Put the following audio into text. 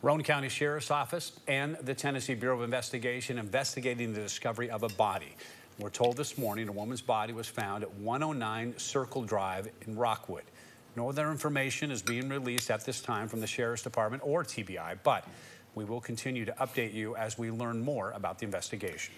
Roane County Sheriff's Office and the Tennessee Bureau of Investigation investigating the discovery of a body. We're told this morning a woman's body was found at 109 Circle Drive in Rockwood. No other information is being released at this time from the Sheriff's Department or TBI, but we will continue to update you as we learn more about the investigation.